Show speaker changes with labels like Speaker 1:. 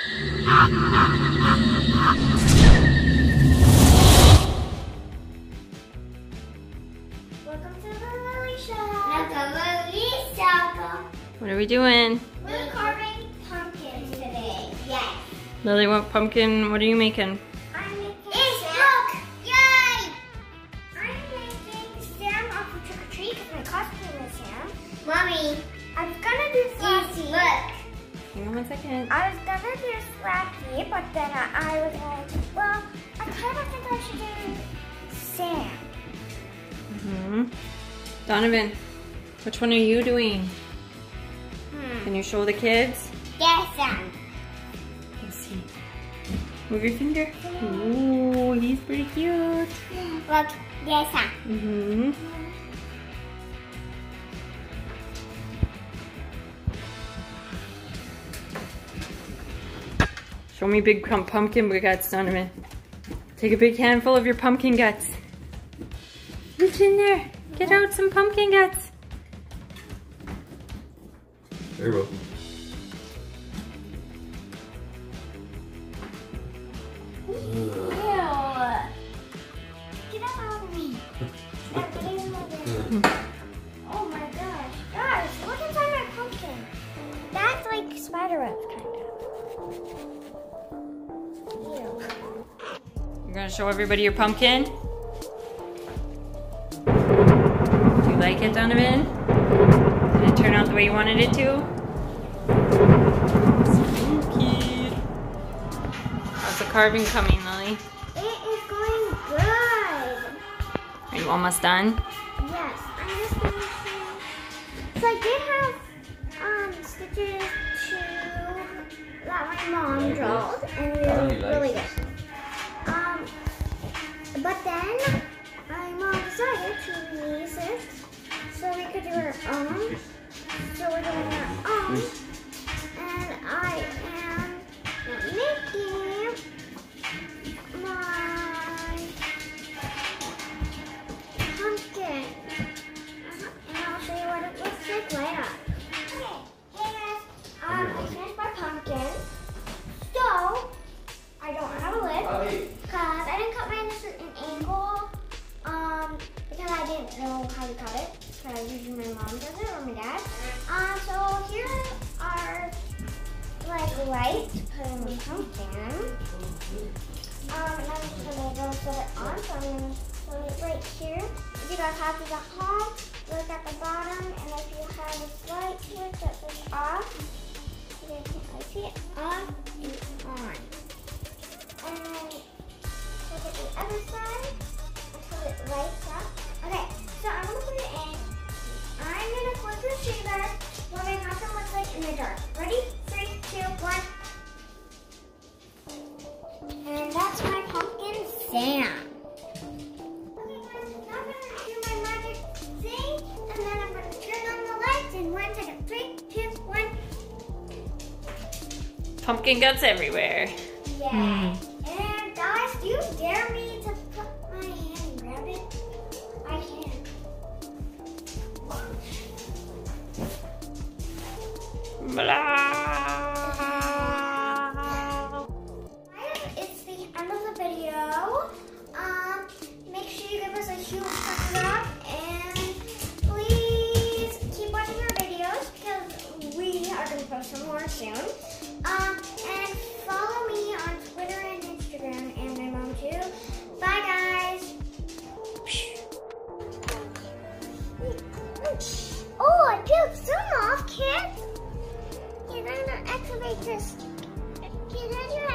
Speaker 1: Welcome to the Lily Show. the Lily Show.
Speaker 2: What are we doing?
Speaker 1: We're carving pumpkins today. Yes.
Speaker 2: Lily, what pumpkin, what are you making?
Speaker 1: I'm making it's look! Yay! I'm making Sam off of Trick or Treat because my costume is Sam. Mommy. I was gonna do Slappy. Look.
Speaker 2: Hang on one second.
Speaker 1: I was gonna do Slappy, but then I, I was like, well, I kind of think I should do Sam.
Speaker 2: hmm Donovan, which one are you doing?
Speaker 1: Hmm.
Speaker 2: Can you show the kids?
Speaker 1: Yes, Sam.
Speaker 2: Let's see. Move your finger. Ooh, he's pretty cute.
Speaker 1: Look, yes, Sam.
Speaker 2: Mm-hmm. Show me big pump pumpkin guts, Donovan. Take a big handful of your pumpkin guts. Reach in there. Get out some pumpkin guts.
Speaker 3: There you go.
Speaker 1: Ew. Get out of me. Oh my gosh. Guys, look inside my pumpkin. That's like spiderweb kind of
Speaker 2: You're gonna show everybody your pumpkin? Do you like it, Donovan? Did it turn out the way you wanted it to? Spooky. How's the carving coming, Lily?
Speaker 1: It is going good.
Speaker 2: Are you almost done?
Speaker 1: Yes, I'm just gonna see. So I did have um stitches to that my mom draws, and it
Speaker 3: Charlie
Speaker 1: was really good. So we're doing our own, and I am making my pumpkin. And I'll show you what it looks like later. Okay, um, I finished my pumpkin. So, I don't have a lid because I didn't cut mine at a certain angle. Um, because I didn't know how to cut it. Because usually my mom does it or my dad. Um, so here are like lights put in the pumpkin. Um, and I'm just gonna go set it on. So I'm gonna put it right here. If you guys have at home, look at the bottom, and if you have this light here that this off, you guys can't really see it, on one. Pumpkin
Speaker 2: guts everywhere.
Speaker 1: Yeah. And guys, do you dare me to put my hand and grab it? I can.
Speaker 2: Blah.
Speaker 1: Some more soon. Um, and follow me on Twitter and Instagram and my mom too. Bye guys. Oh, I peeled some off, kids. Can I not activate this? Can I